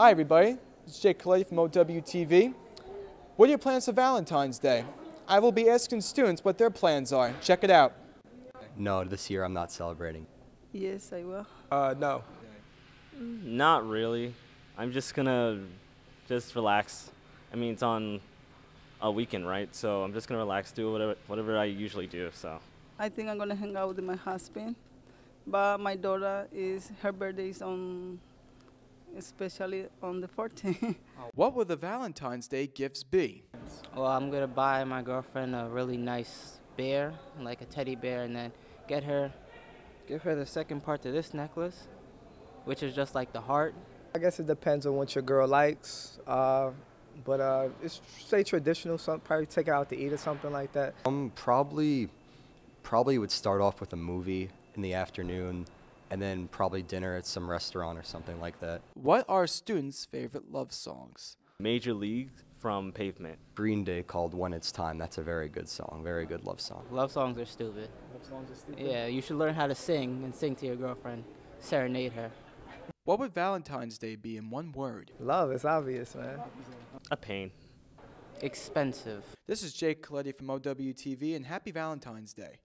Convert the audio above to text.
Hi, everybody. It's Jake Colletti from OWTV. What are your plans for Valentine's Day? I will be asking students what their plans are. Check it out. No, this year I'm not celebrating. Yes, I will. Uh, no. Not really. I'm just gonna just relax. I mean, it's on a weekend, right? So I'm just gonna relax, do whatever whatever I usually do. So I think I'm gonna hang out with my husband, but my daughter is her birthday is on, especially on the 14th. What will the Valentine's Day gifts be? Well, I'm gonna buy my girlfriend a really nice bear, like a teddy bear, and then get her, give her the second part to this necklace, which is just like the heart. I guess it depends on what your girl likes. Uh, but uh, it's say traditional. Some probably take her out to eat or something like that. Um, probably, probably would start off with a movie in the afternoon, and then probably dinner at some restaurant or something like that. What are students' favorite love songs? Major League from Pavement. Green Day called "When It's Time." That's a very good song, very good love song. Love songs are stupid. Love songs are stupid. Yeah, you should learn how to sing and sing to your girlfriend, serenade her. What would Valentine's Day be in one word? Love, it's obvious, man. A pain. Expensive. This is Jake Colletti from OWTV, and happy Valentine's Day.